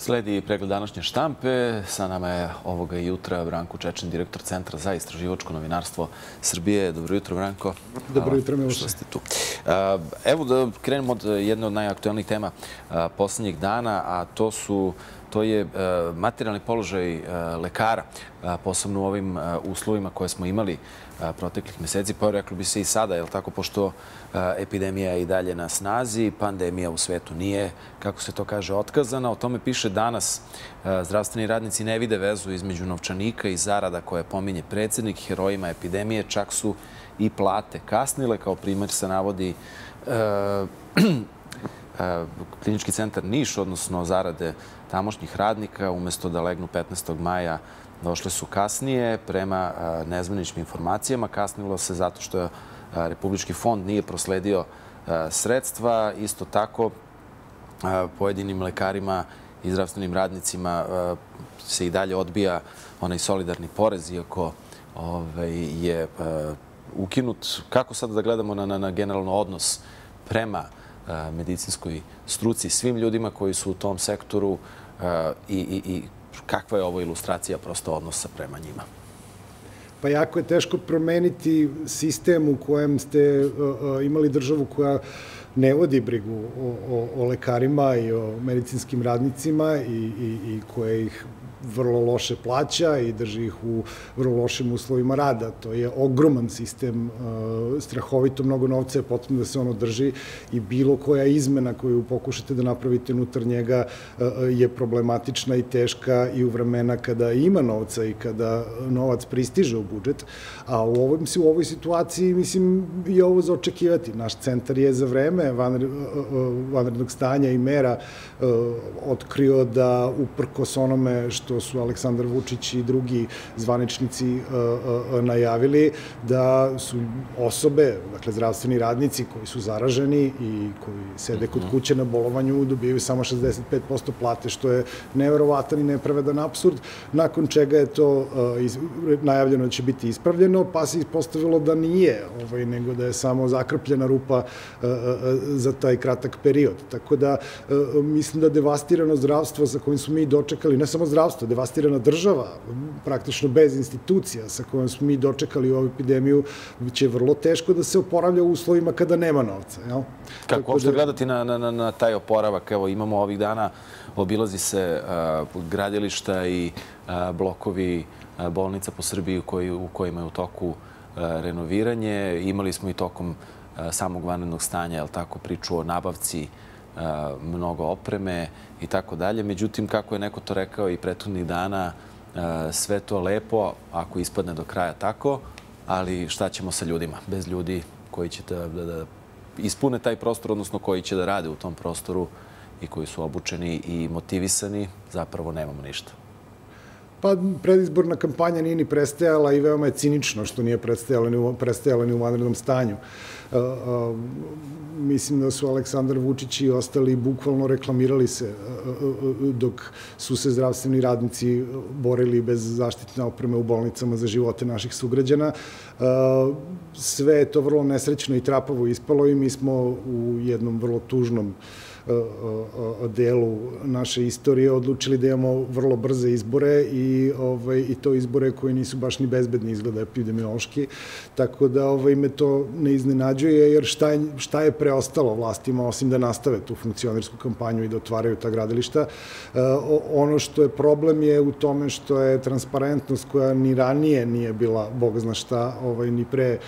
Sledi pregled današnje štampe. Sa nama je ovoga jutra Branko Čečin, direktor Centra za istraživačko novinarstvo Srbije. Dobro jutro, Branko. Dobro jutro, Miloše. Što ste tu. Evo da krenemo od jedne od najaktualnijih tema poslednjih dana, a to su to je materijalni položaj lekara, posebno u ovim uslovima koje smo imali proteklih meseci, pa reklo bi se i sada, je tako, pošto epidemija je i dalje na snazi, pandemija u svetu nije, kako se to kaže, otkazana. O tome piše danas. Zdravstveni radnici ne vide vezu između novčanika i zarada koje pominje predsednik. Herojima epidemije čak su i plate kasnile. Kao primjer se navodi klinički centar Niš, odnosno zarade tamošnjih radnika, umesto da legnu 15. maja došle su kasnije. Prema nezvaničnim informacijama kasnilo se zato što Republički fond nije prosledio sredstva. Isto tako, pojedinim lekarima i zdravstvenim radnicima se i dalje odbija onaj solidarni porez, iako ovaj, je ukinut. Kako sad da gledamo na, na generalno odnos prema medicinskoj struci, svim ljudima koji su u tom sektoru i, i, i kakva je ovo ilustracija prosto odnosa prema njima? Pa jako je teško promeniti sistem u kojem ste imali državu koja ne vodi brigu o, o, o lekarima i o medicinskim radnicima i, i, i koje ih vrlo loše plaća i drži ih u vrlo lošim uslovima rada. To je ogroman sistem, uh, strahovito mnogo novca je potrebno da se ono drži i bilo koja izmena koju pokušate da napravite unutar njega uh, je problematična i teška i u vremena kada ima novca i kada novac pristiže u budžet. A u, ovoj, u ovoj situaciji, mislim, je ovo za očekivati. Naš centar je za vreme uh, vanrednog stanja i mera otkrio da uprkos onome što su Aleksandar Vučić i drugi zvaničnici e, e, e, najavili, da su osobe, dakle zdravstveni radnici koji su zaraženi i koji sede kod mhm. kuće na bolovanju dobijaju samo 65% plate, što je neverovatan i nepravedan absurd, nakon čega je to najavljeno da će biti ispravljeno, pa se ispostavilo da nije, ovaj, nego da je samo zakrpljena rupa za taj kratak period. Tako da mislim da devastirano zdravstvo za kojim smo mi dočekali, ne samo zdravstvo, devastirana država, praktično bez institucija sa kojom smo mi dočekali ovu epidemiju, će vrlo teško da se oporavlja u uslovima kada nema novca. Jel? Kako uopšte da... gledati na, na, na taj oporavak? Evo, imamo ovih dana, obilazi se uh, gradilišta i uh, blokovi bolnica po Srbiji u, koji, u kojima je u toku renoviranje. Imali smo i tokom uh, samog vanrednog stanja, jel tako, priču o nabavci mnogo opreme i tako dalje. Međutim, kako je neko to rekao i prethodnih dana, sve to lepo ako ispadne do kraja tako, ali šta ćemo sa ljudima? Bez ljudi koji će da, da, da ispune taj prostor, odnosno koji će da rade u tom prostoru i koji su obučeni i motivisani, zapravo nemamo ništa. Pa predizborna kampanja nije ni prestajala i veoma je cinično što nije prestajala ni u, vanrednom stanju. Uh, uh, mislim da su Aleksandar Vučić i ostali bukvalno reklamirali se uh, dok su se zdravstveni radnici borili bez zaštitne opreme u bolnicama za živote naših sugrađana. Sve je to vrlo nesrećno i trapavo ispalo i mi smo u jednom vrlo tužnom uh, delu naše istorije odlučili da imamo vrlo brze izbore i, ovaj, i to izbore koji nisu baš ni bezbedni izgleda epidemiološki. Tako da ovaj, me to ne iznenađuje jer šta je, šta je preostalo vlastima osim da nastave tu funkcionersku kampanju i da otvaraju ta gradilišta. ono što je problem je u tome što je transparentnost koja ni ranije nije bila, bog zna šta, ovaj, ni pre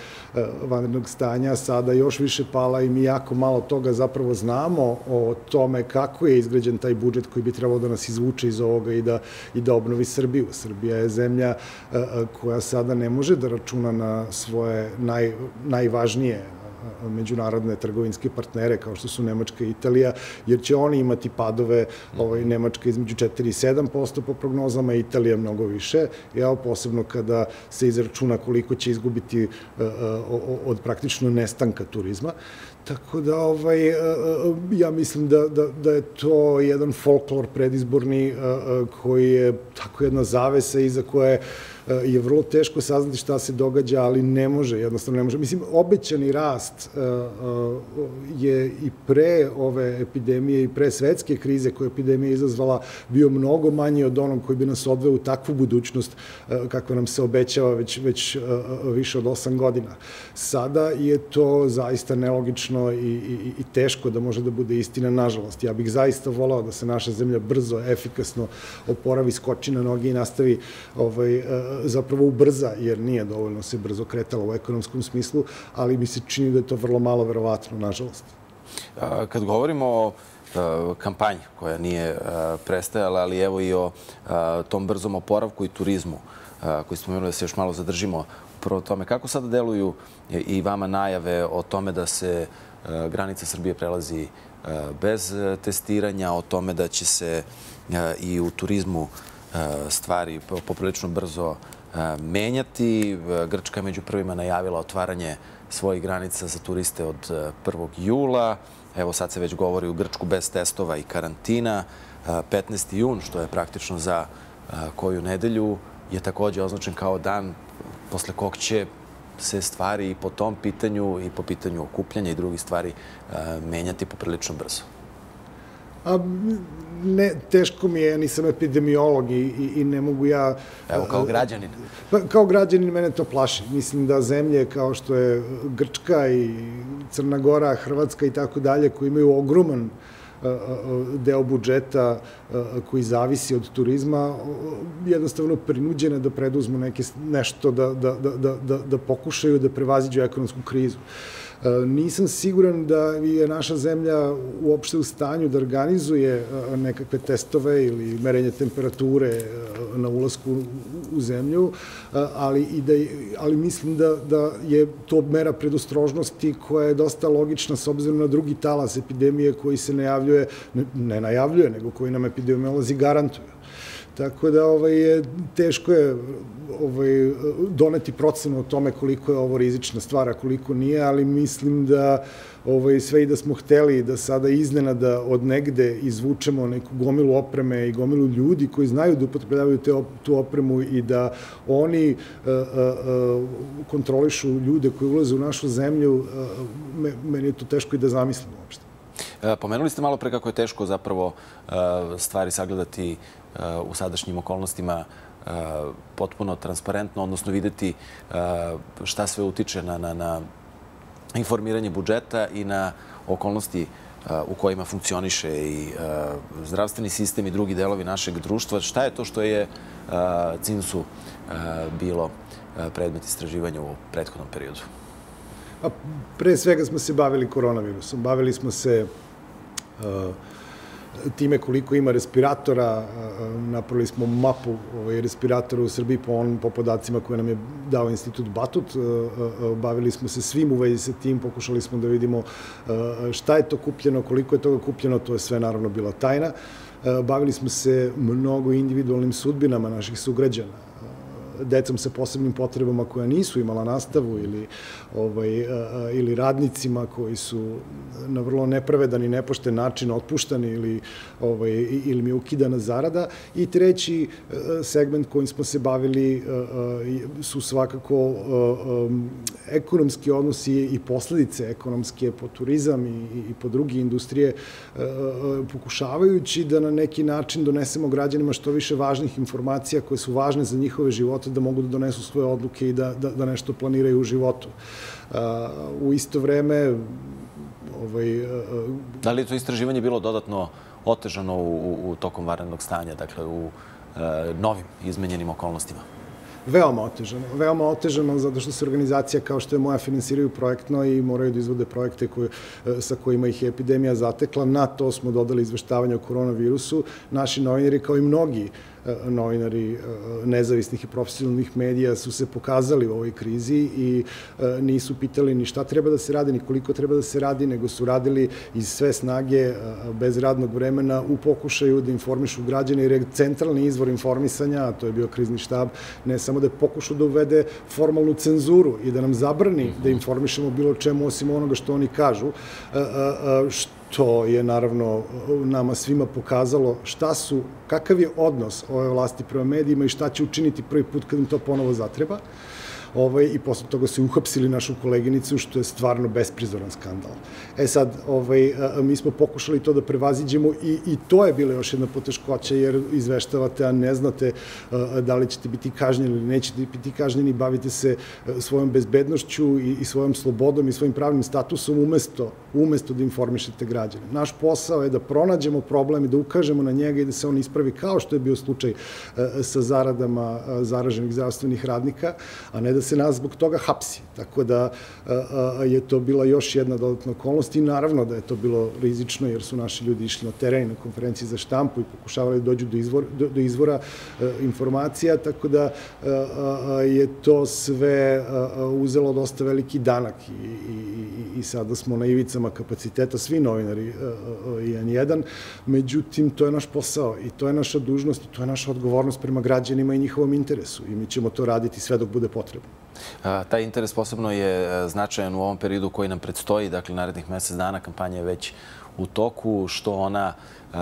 vanrednog stanja, sada još više pala i mi jako malo toga zapravo znamo o tome kako je izgrađen taj budžet koji bi trebalo da nas izvuče iz ovoga i da, i da obnovi Srbiju. Srbija je zemlja e, e, koja sada ne može da računa na svoje naj, najvažnije e, međunarodne trgovinske partnere kao što su Nemačka i Italija, jer će oni imati padove, ovaj, Nemačka između 4 i 7% po prognozama, Italija mnogo više, ja, posebno kada se izračuna koliko će izgubiti od praktično nestanka turizma. Tako da, ovaj, e, e, ja mislim da, da, da je to jedan folklor predizborni e, koji je tako jedna zavesa iza koje je vrlo teško saznati šta se događa, ali ne može, jednostavno ne može. Mislim, obećani rast je i pre ove epidemije i pre svetske krize koje epidemija izazvala bio mnogo manji od onog koji bi nas odveo u takvu budućnost kakva nam se obećava već, već više od osam godina. Sada je to zaista nelogično i, i, i teško da može da bude istina, nažalost. Ja bih zaista volao da se naša zemlja brzo, efikasno oporavi, skoči na noge i nastavi ovaj, e, zapravo ubrza, jer nije dovoljno se brzo kretalo u ekonomskom smislu, ali mi se čini da je to vrlo malo verovatno, nažalost. Kad govorimo o e, kampanji koja nije e, prestajala, ali evo i o tom brzom oporavku i turizmu koji smo imali da se još malo zadržimo upravo tome. Kako sada deluju i vama najave o tome da se granica Srbije prelazi bez testiranja, o tome da će se i u turizmu stvari poprilično brzo menjati. Grčka je među prvima najavila otvaranje svojih granica za turiste od 1. jula. Evo sad se već govori u Grčku bez testova i karantina. 15. jun, što je praktično za koju nedelju, je takođe označen kao dan posle kog će se stvari i po tom pitanju i po pitanju okupljanja i drugih stvari menjati poprilično brzo. A, ne, teško mi je, ja nisam epidemiolog i, i, i ne mogu ja... Evo, kao građanin. Pa, kao građanin mene to plaši. Mislim da zemlje kao što je Grčka i Crna Gora, Hrvatska i tako dalje, koji imaju ogroman deo budžeta koji zavisi od turizma, jednostavno prinuđene da preduzmu neke, nešto da, da, da, da, da pokušaju da prevaziđu ekonomsku krizu. E, nisam siguran da je naša zemlja uopšte u stanju da organizuje e, nekakve testove ili merenje temperature e, na ulasku u zemlju, ali, i da, ali mislim da, da je to mera predostrožnosti koja je dosta logična s obzirom na drugi talas epidemije koji se najavljuje, ne, ne najavljuje, nego koji nam epidemiolozi garantuju. Tako da ovaj, teško je ovaj, doneti procenu o tome koliko je ovo rizična stvar, a koliko nije, ali mislim da ovaj, sve i da smo hteli da sada iznenada od negde izvučemo neku gomilu opreme i gomilu ljudi koji znaju da upotrebljavaju te, tu opremu i da oni uh, uh, kontrolišu ljude koji ulaze u našu zemlju, uh, meni je to teško i da zamislim uopšte. Pomenuli ste malo pre kako je teško zapravo stvari sagledati u sadašnjim okolnostima potpuno transparentno, odnosno videti šta sve utiče na, na, na informiranje budžeta i na okolnosti u kojima funkcioniše i zdravstveni sistem i drugi delovi našeg društva. Šta je to što je CINSU bilo predmet istraživanja u prethodnom periodu? Pa, pre svega smo se bavili koronavirusom. Bavili smo se uh, time koliko ima respiratora, napravili smo mapu ovaj, respiratora u Srbiji po, on, po podacima koje nam je dao institut Batut, bavili smo se svim u vezi sa tim, pokušali smo da vidimo šta je to kupljeno, koliko je toga kupljeno, to je sve naravno bila tajna. Bavili smo se mnogo individualnim sudbinama naših sugrađana decom sa posebnim potrebama koja nisu imala nastavu ili, ovaj, ili radnicima koji su na vrlo nepravedan i nepošten način otpuštani ili, ovaj, ili mi je ukidana zarada. I treći segment kojim smo se bavili su svakako ekonomski odnosi i posledice ekonomske po turizam i, i po drugi industrije pokušavajući da na neki način donesemo građanima što više važnih informacija koje su važne za njihove živote da mogu da donesu svoje odluke i da, da, da nešto planiraju u životu. u isto vreme... Ovaj, da li je to istraživanje bilo dodatno otežano u, u, u tokom varenog stanja, dakle u e, novim izmenjenim okolnostima? Veoma otežano. Veoma otežano zato što se organizacija kao što je moja finansiraju projektno i moraju da izvode projekte koje, sa kojima ih je epidemija zatekla. Na to smo dodali izveštavanje o koronavirusu. Naši novinari kao i mnogi novinari nezavisnih i profesionalnih medija su se pokazali u ovoj krizi i e, nisu pitali ni šta treba da se radi, ni koliko treba da se radi, nego su radili iz sve snage e, bez radnog vremena u pokušaju da informišu građane, jer je centralni izvor informisanja, a to je bio krizni štab, ne samo da je pokušao da uvede formalnu cenzuru i da nam zabrani da informišemo bilo čemu osim onoga što oni kažu, što to je naravno nama svima pokazalo šta su, kakav je odnos ove vlasti prema medijima i šta će učiniti prvi put kad im to ponovo zatreba ovaj, i posle toga su uhapsili našu koleginicu, što je stvarno besprizoran skandal. E sad, ovaj, mi smo pokušali to da prevaziđemo i, i to je bila još jedna poteškoća, jer izveštavate, a ne znate da li ćete biti kažnjeni ili nećete biti kažnjeni, bavite se svojom bezbednošću i, i svojom slobodom i svojim pravnim statusom umesto, umesto da informišete građane. Naš posao je da pronađemo problem i da ukažemo na njega i da se on ispravi kao što je bio slučaj sa zaradama zaraženih zdravstvenih radnika, a ne da se nas zbog toga hapsi. Tako da je to bila još jedna dodatna okolnost i naravno da je to bilo rizično jer su naši ljudi išli na teren na konferenciji za štampu i pokušavali da dođu do, izvor, do, do izvora informacija, tako da je to sve uzelo dosta veliki danak i, i, i sada smo na ivicama kapaciteta, svi novinari i N1, međutim, to je naš posao i to je naša dužnost i to je naša odgovornost prema građanima i njihovom interesu i mi ćemo to raditi sve dok bude potrebno. Taj interes posebno je e, značajan u ovom periodu koji nam predstoji, dakle, narednih mesec dana, kampanja je već u toku, što ona e,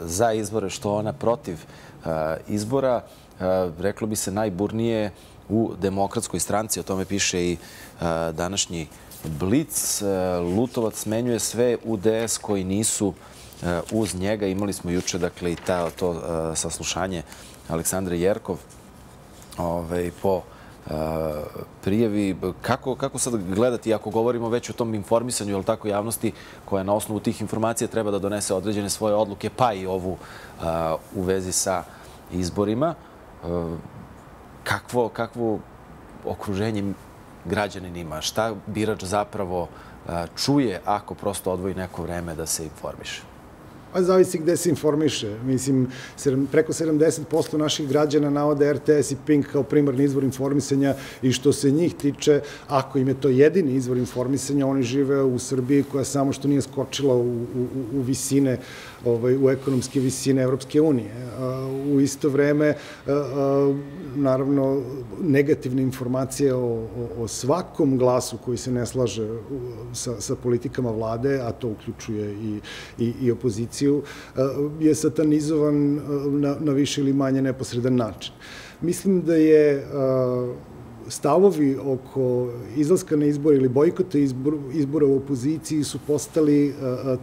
za izbore, što ona protiv e, izbora. Reklo bi se najburnije u demokratskoj stranci, o tome piše i današnji Blic. Lutovac smenjuje sve u DS koji nisu uz njega. Imali smo juče, dakle, i to saslušanje Aleksandre Jerkov ovaj, po prijavi. Kako, kako sad gledati, ako govorimo već o tom informisanju, ili tako, javnosti koja na osnovu tih informacija treba da donese određene svoje odluke, pa i ovu u vezi sa izborima. Kakvo, kakvo okruženje građanin ima? Šta birač zapravo čuje ako prosto odvoji neko vreme da se informiše? Pa zavisi gde se informiše. Mislim, preko 70% naših građana navode RTS i Pink kao primarni izvor informisanja i što se njih tiče, ako im je to jedini izvor informisanja, oni žive u Srbiji koja samo što nije skočila u, u, u visine ovaj, u ekonomske visine Evropske unije. U isto vreme, naravno, negativne informacije o, o, o svakom glasu koji se ne slaže sa, sa politikama vlade, a to uključuje i, i, i opoziciju, je satanizovan na, na više ili manje neposredan način. Mislim da je stavovi oko izlaska na izbor ili bojkota izbor, izbora u opoziciji su postali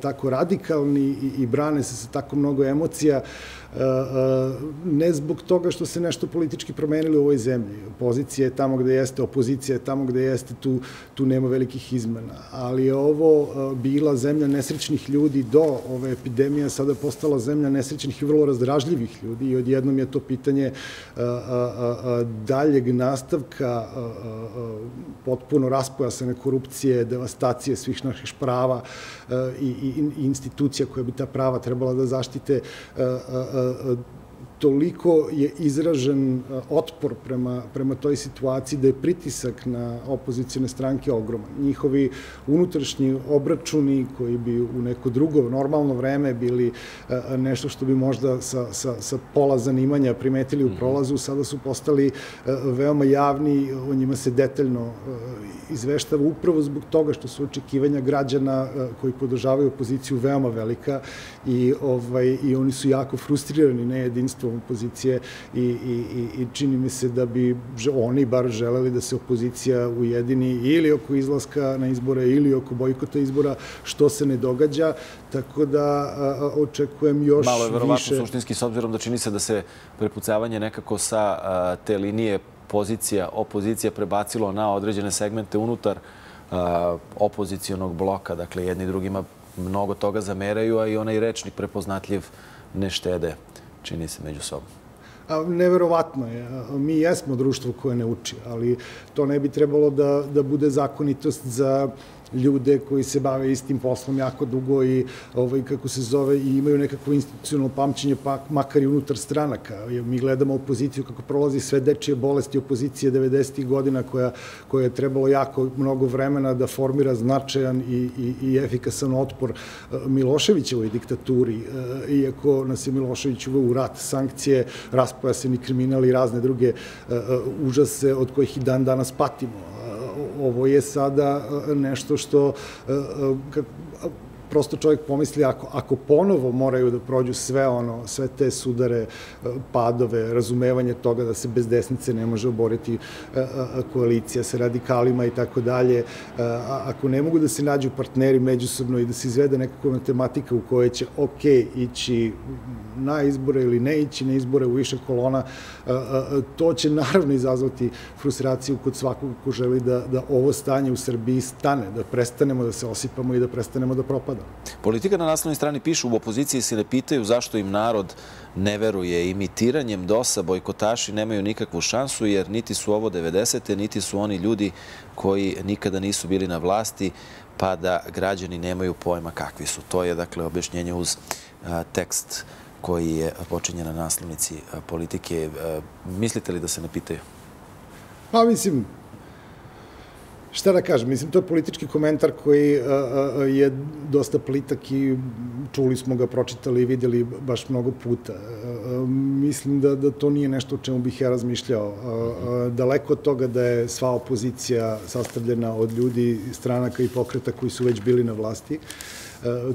tako radikalni i, brane se sa tako mnogo emocija ne zbog toga što se nešto politički promenili u ovoj zemlji. Opozicija je tamo gde jeste, opozicija je tamo gde jeste, tu, tu nema velikih izmena. Ali je ovo bila zemlja nesrećnih ljudi do ove epidemije, sada je postala zemlja nesrećnih i vrlo razdražljivih ljudi i odjednom je to pitanje daljeg nastavka potpuno raspojasane korupcije, devastacije svih naših prava i, institucija koje bi ta prava trebala da zaštite toliko je izražen otpor prema, prema toj situaciji da je pritisak na opozicijne stranke ogroman. Njihovi unutrašnji obračuni koji bi u neko drugo normalno vreme bili nešto što bi možda sa, sa, sa pola zanimanja primetili u mhm. prolazu, sada su postali veoma javni, o njima se detaljno izveštava upravo zbog toga što su očekivanja građana koji podržavaju opoziciju veoma velika i, ovaj, i oni su jako frustrirani opozicije i, i, i čini mi se da bi oni bar želeli da se opozicija ujedini ili oko izlaska na izbore ili oko bojkota izbora, što se ne događa, tako da a, očekujem još više... Malo je verovatno suštinski, s obzirom da čini se da se prepucavanje nekako sa a, te linije pozicija, opozicija prebacilo na određene segmente unutar a, opozicijonog bloka, dakle jedni drugima mnogo toga zameraju, a i onaj rečnik prepoznatljiv ne štede, čini se među sobom. A, neverovatno je. Mi jesmo društvo koje ne uči, ali to ne bi trebalo da, da bude zakonitost za ljude koji se bave istim poslom jako dugo i ovaj, kako se zove i imaju nekakvo institucionalno pamćenje pa makar i unutar stranaka. Mi gledamo opoziciju kako prolazi sve dečije bolesti opozicije 90. godina koja, koja je trebalo jako mnogo vremena da formira značajan i, i, i efikasan otpor eh, Miloševićevoj diktaturi. Eh, iako nas je Milošević uveo u rat, sankcije, raspojaseni kriminal i razne druge eh, užase od kojih i dan danas patimo ovo je sada e, nešto što e, e, prosto čovjek pomisli ako, ako ponovo moraju da prođu sve ono, sve te sudare, padove, razumevanje toga da se bez desnice ne može oboriti koalicija sa radikalima i tako dalje, ako ne mogu da se nađu partneri međusobno i da se izvede nekakva matematika u kojoj će ok ići na izbore ili ne ići na izbore u više kolona, to će naravno izazvati frustraciju kod svakog ko želi da, da ovo stanje u Srbiji stane, da prestanemo da se osipamo i da prestanemo da propadamo. Politika na naslovnoj strani piše u opoziciji se ne pitaju zašto im narod ne veruje. Imitiranjem DOS-a bojkotaši nemaju nikakvu šansu jer niti su ovo 90. niti su oni ljudi koji nikada nisu bili na vlasti pa da građani nemaju pojma kakvi su. To je dakle objašnjenje uz tekst koji je počinjen na naslovnici politike. Mislite li da se ne pitaju? Pa mislim, šta da kažem, mislim, to je politički komentar koji je dosta plitak i čuli smo ga, pročitali i videli baš mnogo puta. mislim da, da to nije nešto o čemu bih ja razmišljao. daleko od toga da je sva opozicija sastavljena od ljudi, stranaka i pokreta koji su već bili na vlasti.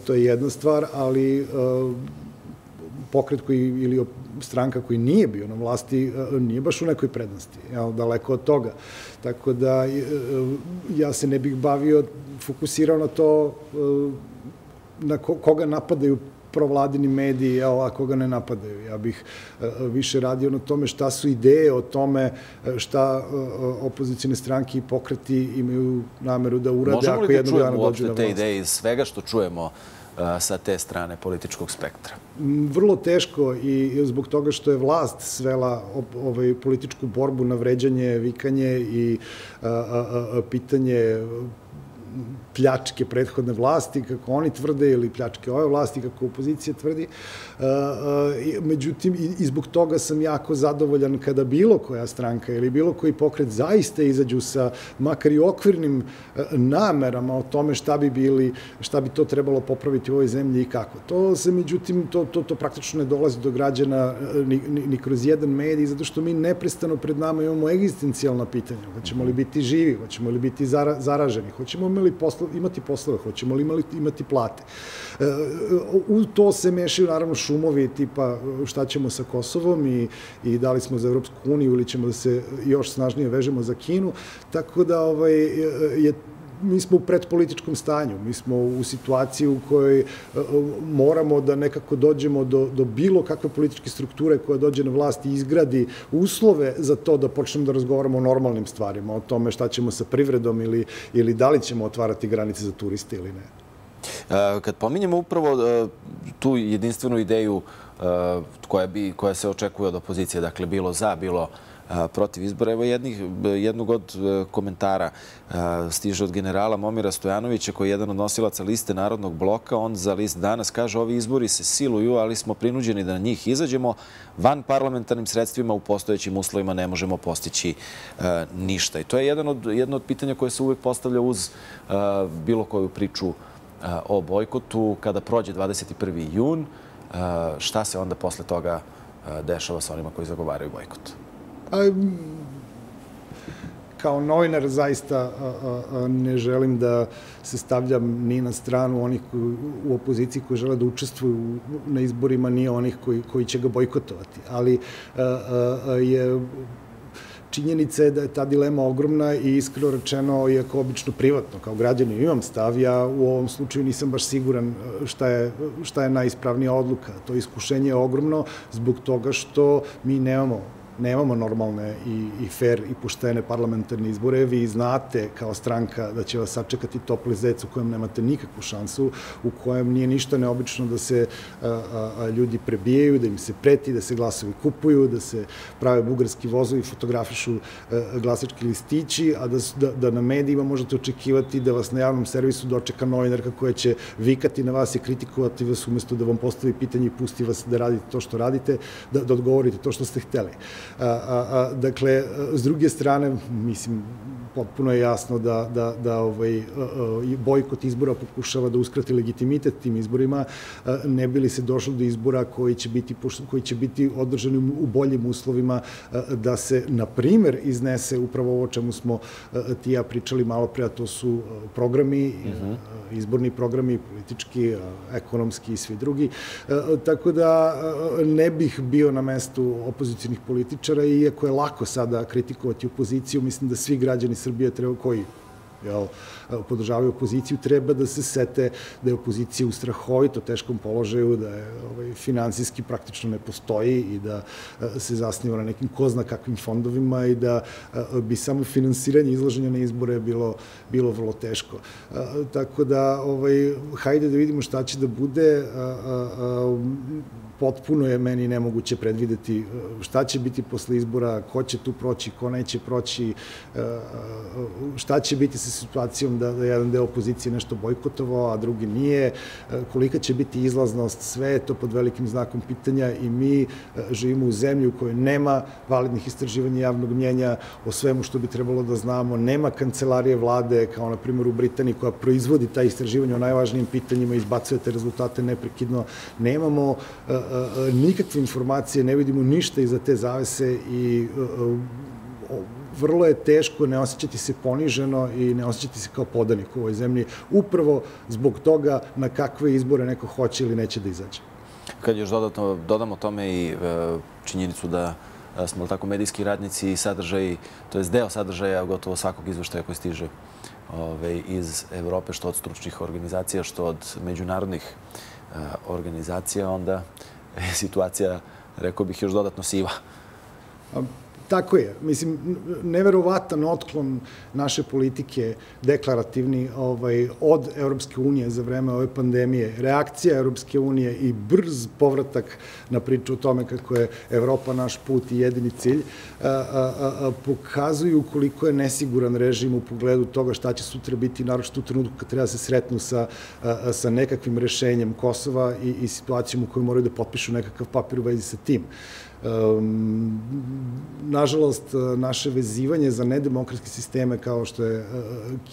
to je jedna stvar, ali pokret koji, ili stranka koji nije bio na vlasti e, nije baš u nekoj prednosti, jel, daleko od toga. Tako da e, ja se ne bih bavio, fokusirao na to e, na koga napadaju provladini mediji, jel, a koga ne napadaju. Ja bih više radio na tome šta su ideje o tome šta opozicijne stranke i pokreti imaju nameru da urade ako jednog dana dođu na vlast. Možemo li da čujemo uopšte te ideje iz svega što čujemo sa te strane političkog spektra? Vrlo teško i zbog toga što je vlast svela ovaj, političku borbu na vređanje, vikanje i pitanje pljačke prethodne vlasti, kako oni tvrde, ili pljačke ove vlasti, kako opozicija tvrdi. E, e, međutim, i zbog toga sam jako zadovoljan kada bilo koja stranka ili bilo koji pokret zaista izađu sa makar i okvirnim e, namerama o tome šta bi bili, šta bi to trebalo popraviti u ovoj zemlji i kako. To se, međutim, to, to, to praktično ne dolazi do građana ni, ni, ni kroz jedan medij, zato što mi neprestano pred nama imamo egzistencijalna pitanja. Hoćemo li biti živi, hoćemo li biti zara, zaraženi, hoćemo li posla, imati poslove, hoćemo li imati, imati plate. E, u to se mešaju naravno šumovi tipa šta ćemo sa Kosovom i, i da li smo za Evropsku uniju ili ćemo da se još snažnije vežemo za Kinu, tako da ovaj, je mi smo u predpolitičkom stanju, mi smo u situaciji u kojoj e, moramo da nekako dođemo do, do bilo kakve političke strukture koja dođe na vlast i izgradi uslove za to da počnemo da razgovaramo o normalnim stvarima, o tome šta ćemo sa privredom ili, ili da li ćemo otvarati granice za turiste ili ne. E, kad pominjemo upravo e, tu jedinstvenu ideju koja, bi, koja se očekuje od opozicije, dakle bilo za, bilo protiv izbora. Evo jednih, jednog od e, komentara stiže od generala Momira Stojanovića, koji je jedan od nosilaca liste Narodnog bloka. On za list danas kaže ovi izbori se siluju, ali smo prinuđeni da na njih izađemo. Van parlamentarnim sredstvima u postojećim uslovima ne možemo postići e, ništa. I to je jedan od, jedno od pitanja koje se uvek postavlja uz e, bilo koju priču o bojkotu. Kada prođe 21. jun, šta se onda posle toga dešava sa onima koji zagovaraju bojkot? A, kao novinar zaista ne želim da se stavljam ni na stranu onih u opoziciji koji žele da učestvuju na izborima, ni onih koji, koji će ga bojkotovati. Ali je činjenica je da je ta dilema ogromna i iskreno rečeno, iako obično privatno, kao građanin imam stav, ja u ovom slučaju nisam baš siguran šta je, šta je najispravnija odluka. To iskušenje je ogromno zbog toga što mi nemamo nemamo normalne i, i fair i poštene parlamentarne izbore. Vi znate kao stranka da će vas sačekati topli zec u kojem nemate nikakvu šansu, u kojem nije ništa neobično da se a, a, ljudi prebijaju, da im se preti, da se glasovi kupuju, da se prave bugarski vozovi, fotografišu a, glasački listići, a da, da, da na medijima možete očekivati da vas na javnom servisu dočeka novinarka koja će vikati na vas i kritikovati vas umesto da vam postavi pitanje i pusti vas da radite to što radite, da, da odgovorite to što ste hteli. A, a, dakle, s druge strane, mislim, potpuno je jasno da, da, da ovaj, bojkot izbora pokušava da uskrati legitimitet tim izborima, ne bi li se došlo do izbora koji će biti, koji će biti održani u boljim uslovima, da se, na primer, iznese upravo ovo čemu smo ti ja pričali malo pre, a to su programi, mhm. izborni programi, politički, ekonomski i svi drugi. Tako da ne bih bio na mestu opozicijnih političara, iako je lako sada kritikovati opoziciju, mislim da svi građani Srbije treba, koji jel, podržavaju opoziciju, treba da se sete da je opozicija u strahovito teškom položaju, da je ovaj, finansijski praktično ne postoji i da se zasniva na nekim ko zna kakvim fondovima i da bi samo finansiranje izlaženja na izbore bilo, bilo vrlo teško. Tako da, ovaj, hajde da vidimo šta će da bude. Potpuno je meni nemoguće predvideti šta će biti posle izbora, ko će tu proći, ko neće proći, šta će biti sa situacijom da, da jedan deo opozicije nešto bojkotovao, a drugi nije, e, kolika će biti izlaznost, sve je to pod velikim znakom pitanja i mi e, živimo u zemlji u kojoj nema validnih istraživanja javnog mnjenja o svemu što bi trebalo da znamo, nema kancelarije vlade, kao na primjer u Britaniji, koja proizvodi ta istraživanja o najvažnijim pitanjima, izbacuje te rezultate neprekidno, nemamo e, nikakve informacije, ne vidimo ništa iza te zavese i vrlo je teško ne osjećati se poniženo i ne osjećati se kao podanik u ovoj zemlji, upravo zbog toga na kakve izbore neko hoće ili neće da izađe. Kad još dodatno dodamo tome i e, činjenicu da e, smo tako medijski radnici i sadržaj, to je deo sadržaja gotovo svakog izveštaja koji stiže iz Evrope, što od stručnih organizacija, što od međunarodnih e, organizacija, onda situacija, rekao bih, još dodatno siva. Tako je. Mislim, neverovatan otklon naše politike deklarativni ovaj, od Europske unije za vreme ove pandemije, reakcija Europske unije i brz povratak na priču o tome kako je Evropa naš put i jedini cilj, a, a, a, pokazuju koliko je nesiguran režim u pogledu toga šta će sutra biti, naročito u trenutku kad treba se sretnu sa, sa nekakvim rešenjem Kosova i, i situacijom u kojoj moraju da potpišu nekakav papir u vezi sa tim. Nažalost, naše vezivanje za nedemokratske sisteme kao što je uh,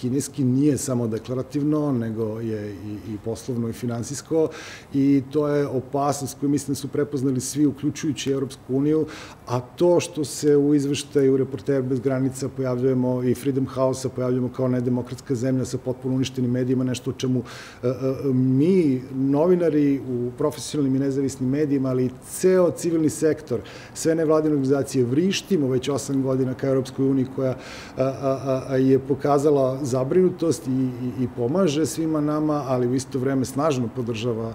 kineski nije samo deklarativno, nego je i, i poslovno i finansijsko i to je opasnost koju mislim da su prepoznali svi, uključujući Europsku uniju, a to što se u izveštaju Reporter bez granica pojavljujemo i Freedom House-a pojavljujemo kao nedemokratska zemlja sa potpuno uništenim medijima, nešto o čemu uh, uh, mi, novinari u profesionalnim i nezavisnim medijima, ali i ceo civilni sektor, sektor, sve nevladine organizacije vrištimo već osam godina ka Europskoj uniji koja a, a, a, je pokazala zabrinutost i, i, i pomaže svima nama, ali u isto vreme snažno podržava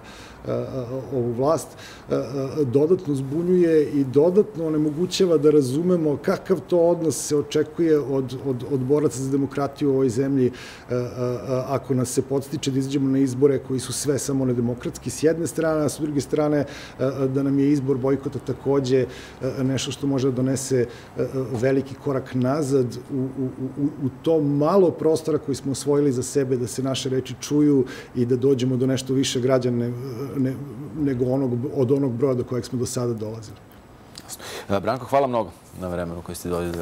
ovu vlast, dodatno zbunjuje i dodatno onemogućava da razumemo kakav to odnos se očekuje od, od, od boraca za demokratiju u ovoj zemlji ako nas se podstiče da izađemo na izbore koji su sve samo nedemokratski s jedne strane, a s druge strane da nam je izbor bojkota takođe nešto što može da donese veliki korak nazad u, u, u, u to malo prostora koji smo osvojili za sebe da se naše reči čuju i da dođemo do nešto više građane ne, nego onog, od onog broja do kojeg smo do sada dolazili. Branko, hvala mnogo na vremenu koji ste dolazili